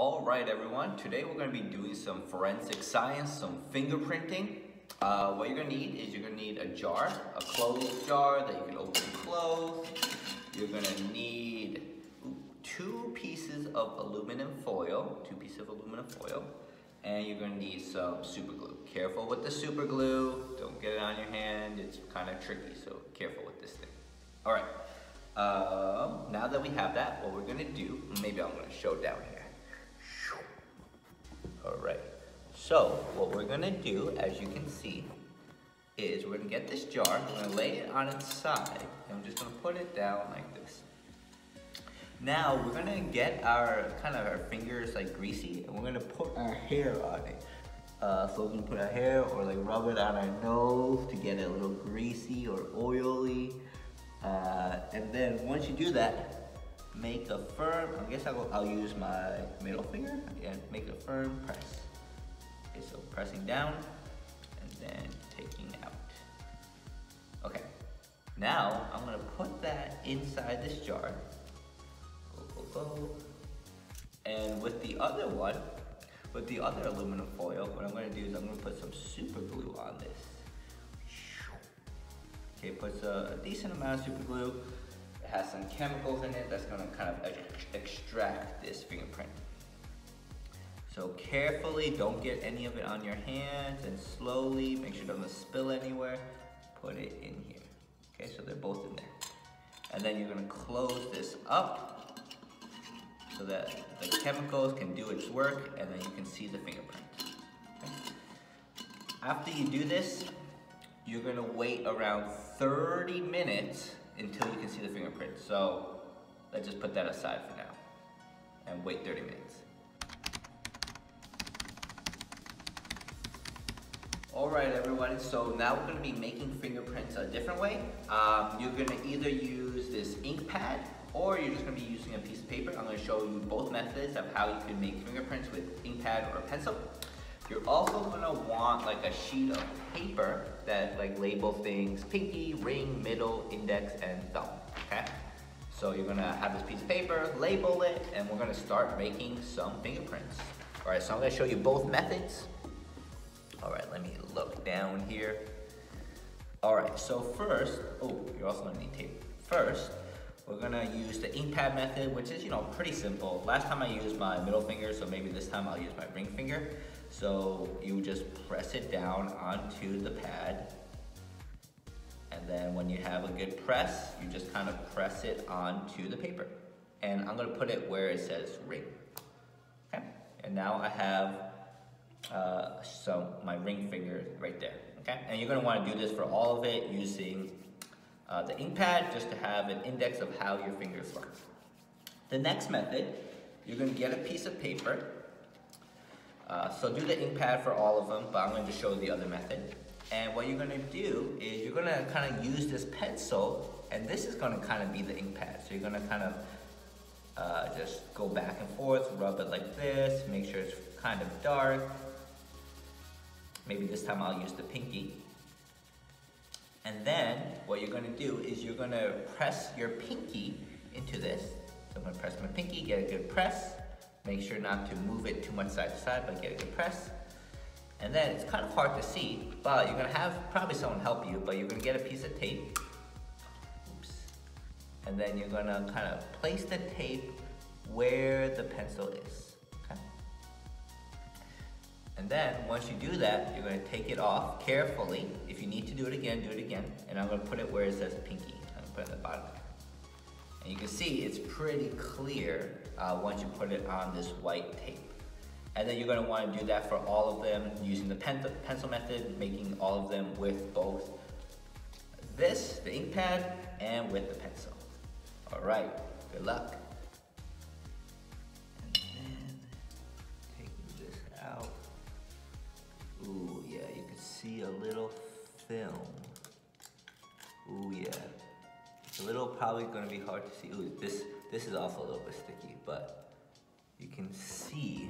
All right, everyone. Today we're going to be doing some forensic science, some fingerprinting. Uh, what you're going to need is you're going to need a jar, a closed jar that you can open and close. You're going to need two pieces of aluminum foil, two pieces of aluminum foil, and you're going to need some super glue. Careful with the super glue. Don't get it on your hand. It's kind of tricky, so careful with this thing. All right. Um, now that we have that, what we're going to do, maybe I'm going to show down here. All right. So what we're gonna do, as you can see, is we're gonna get this jar, we're gonna lay it on its side, and we're just gonna put it down like this. Now we're gonna get our kind of our fingers like greasy, and we're gonna put our hair on it. Uh, so we can put our hair or like rub it on our nose to get it a little greasy or oily. Uh, and then once you do that, make a firm, I guess I'll, I'll use my middle finger and make a firm press. Okay, so pressing down and then taking out. Okay, now I'm gonna put that inside this jar. Go, go, go. And with the other one, with the other aluminum foil, what I'm gonna do is I'm gonna put some super glue on this. Okay, puts a, a decent amount of super glue has some chemicals in it that's gonna kind of extract this fingerprint. So carefully, don't get any of it on your hands and slowly, make sure it doesn't spill anywhere, put it in here. Okay, so they're both in there. And then you're gonna close this up so that the chemicals can do its work and then you can see the fingerprint. Okay? After you do this, you're gonna wait around 30 minutes until you can see the fingerprint. So let's just put that aside for now and wait 30 minutes. All right, everyone, so now we're gonna be making fingerprints a different way. Um, you're gonna either use this ink pad or you're just gonna be using a piece of paper. I'm gonna show you both methods of how you can make fingerprints with ink pad or pencil. You're also gonna want like a sheet of paper that like label things pinky, ring, middle, index, and thumb, okay? So you're gonna have this piece of paper, label it, and we're gonna start making some fingerprints. All right, so I'm gonna show you both methods. All right, let me look down here. All right, so first, oh, you're also gonna need tape. First, we're gonna use the ink pad method, which is, you know, pretty simple. Last time I used my middle finger, so maybe this time I'll use my ring finger. So you just press it down onto the pad. And then when you have a good press, you just kind of press it onto the paper. And I'm gonna put it where it says ring. Okay, and now I have uh, so my ring finger right there. Okay, and you're gonna wanna do this for all of it using uh, the ink pad just to have an index of how your fingers work. The next method, you're gonna get a piece of paper uh, so do the ink pad for all of them, but I'm going to show the other method. And what you're going to do is you're going to kind of use this pencil, and this is going to kind of be the ink pad. So you're going to kind of uh, just go back and forth, rub it like this, make sure it's kind of dark. Maybe this time I'll use the pinky. And then what you're to do is you're to press your pinky into this. So I'm to press my pinky, get a good press. Make sure not to move it too much side to side, but get a good press. And then it's kind of hard to see, but you're gonna have probably someone help you, but you're gonna get a piece of tape. Oops. And then you're gonna kind of place the tape where the pencil is. Then once you do that, you're gonna take it off carefully. If you need to do it again, do it again. And I'm gonna put it where it says pinky. I'm gonna put it at the bottom. And you can see it's pretty clear uh, once you put it on this white tape. And then you're gonna wanna do that for all of them using the pen pencil method, making all of them with both this, the ink pad, and with the pencil. All right, good luck. Film. Ooh, yeah. It's a little probably gonna be hard to see. Ooh, this, this is also a little bit sticky, but you can see,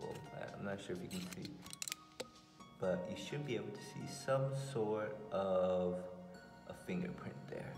well, I'm not sure if you can see, but you should be able to see some sort of a fingerprint there.